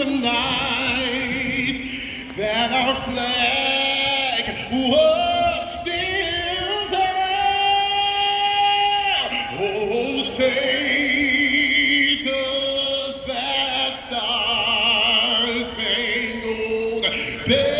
the night that our flag was still there. Oh, say does that star-spangled banner